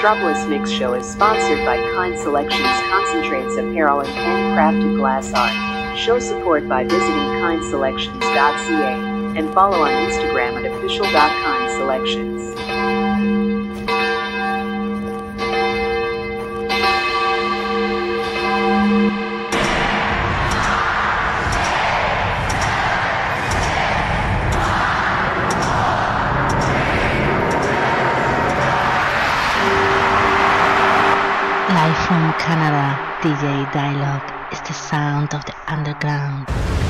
Stropolis Mix Show is sponsored by Kind Selections Concentrates Apparel and Handcrafted Glass Art. Show support by visiting kindselections.ca and follow on Instagram at official.kindselections. Canada, DJ Dialog is the sound of the underground.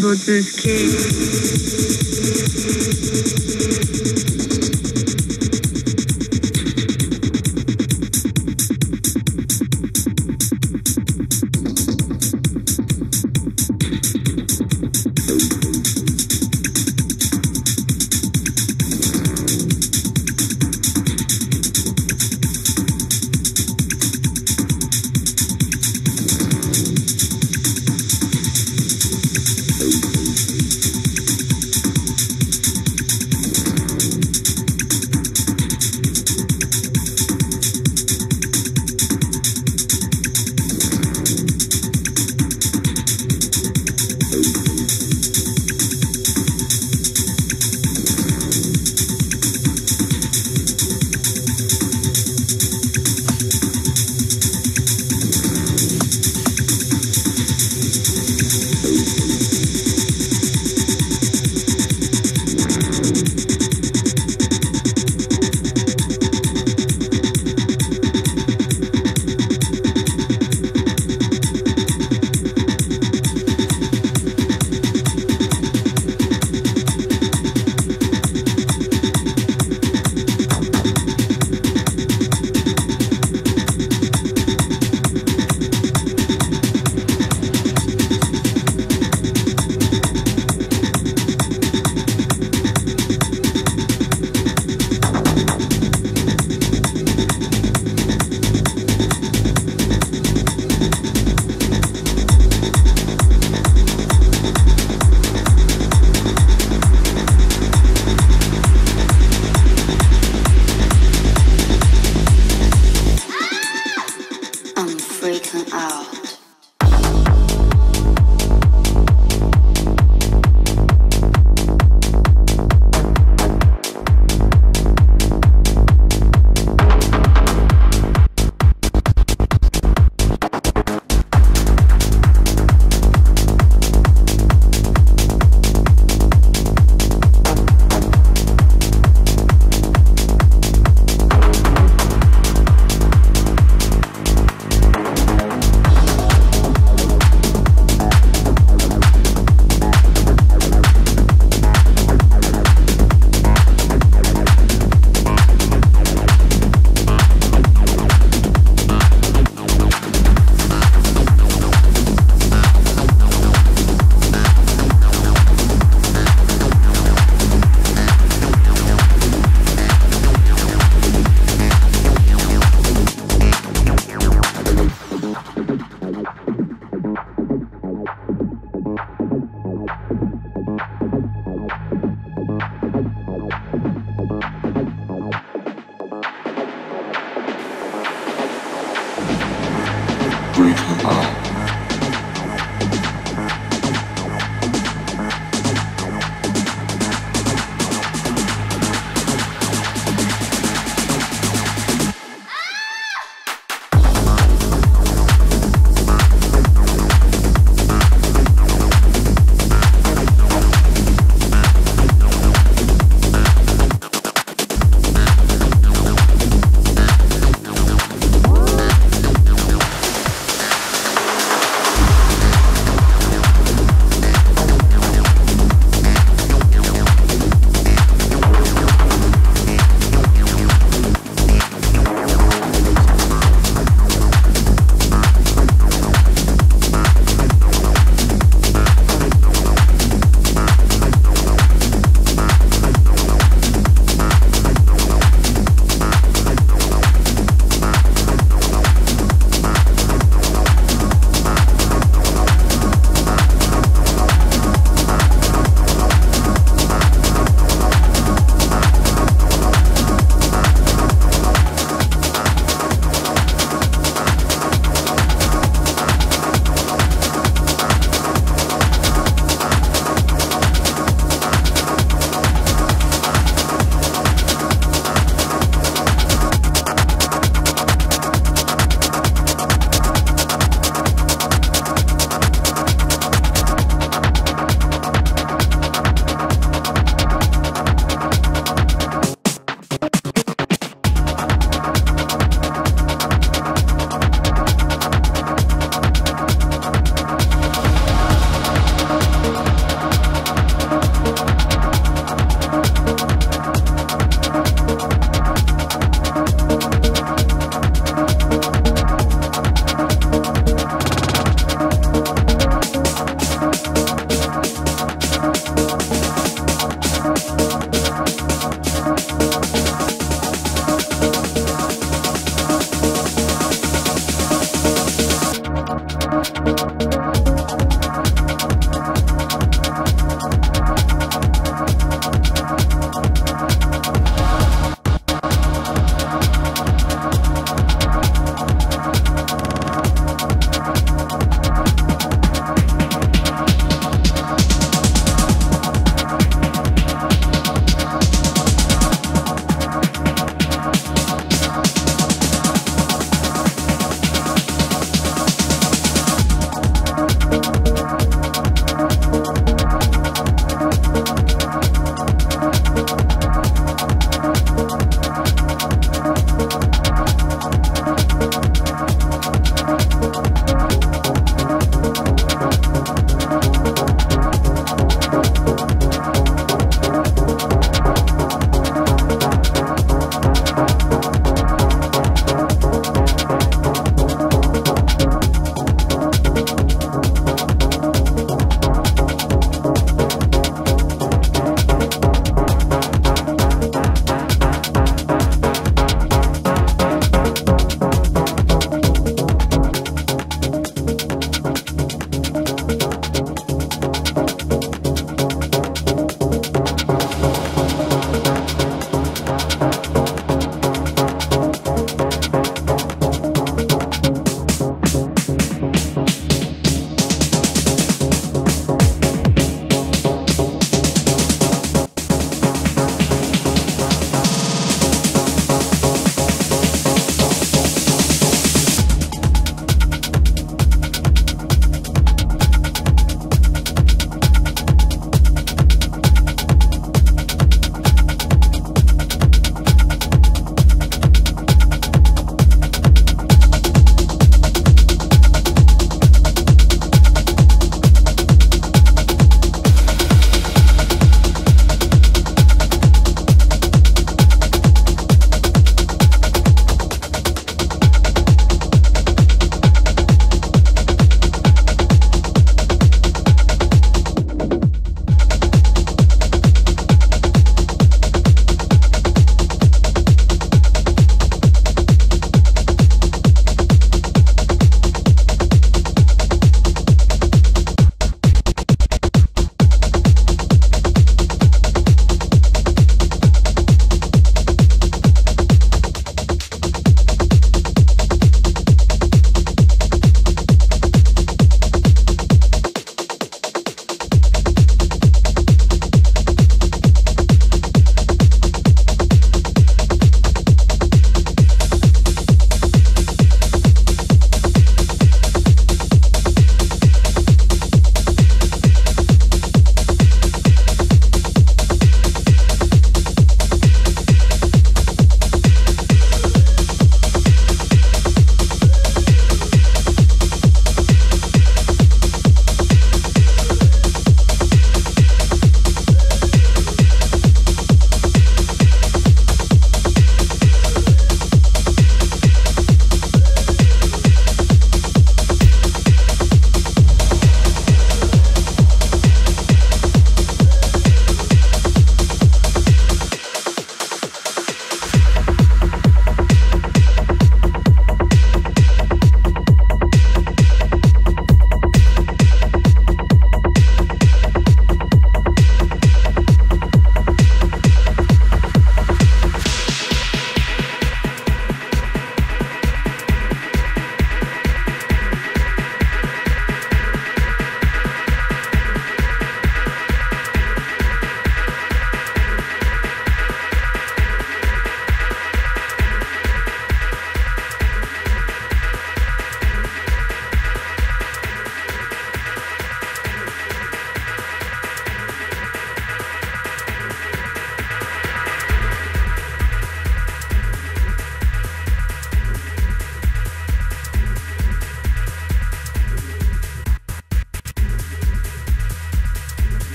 多去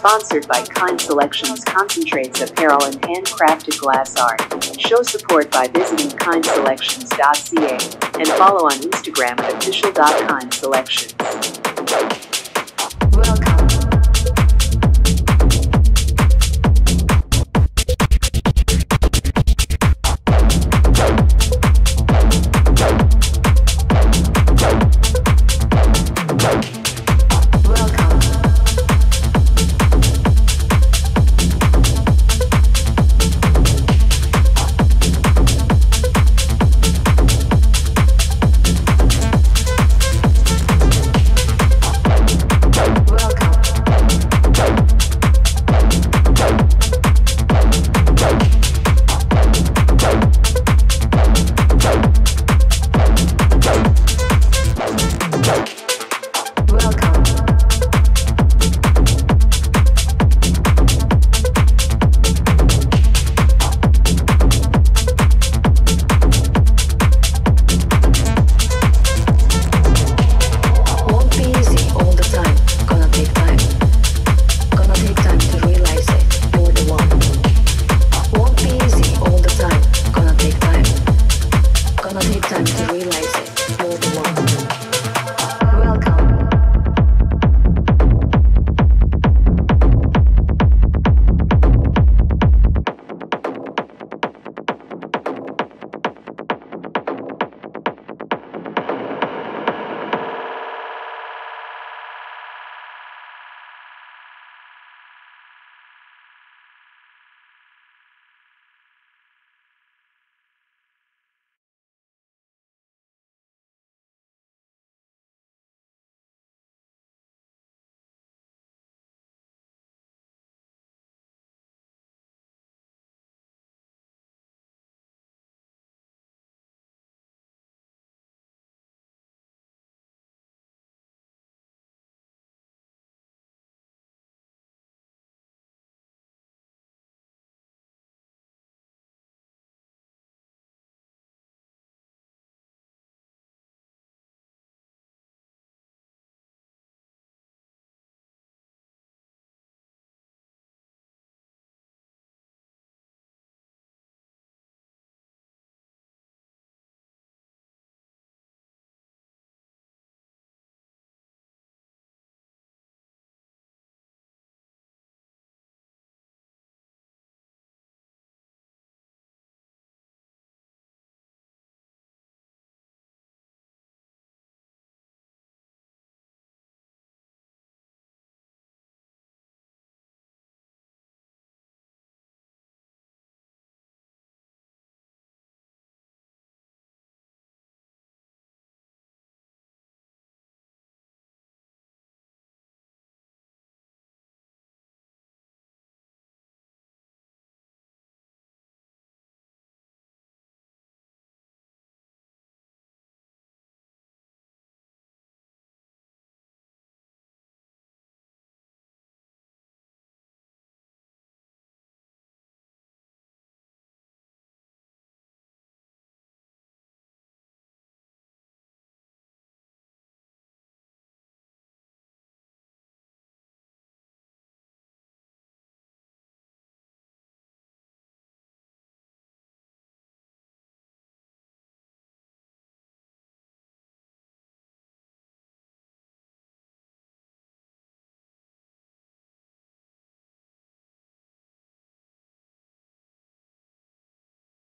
sponsored by Kind Selections Concentrates Apparel and Handcrafted Glass Art. Show support by visiting kindselections.ca and follow on Instagram at official.kindselections.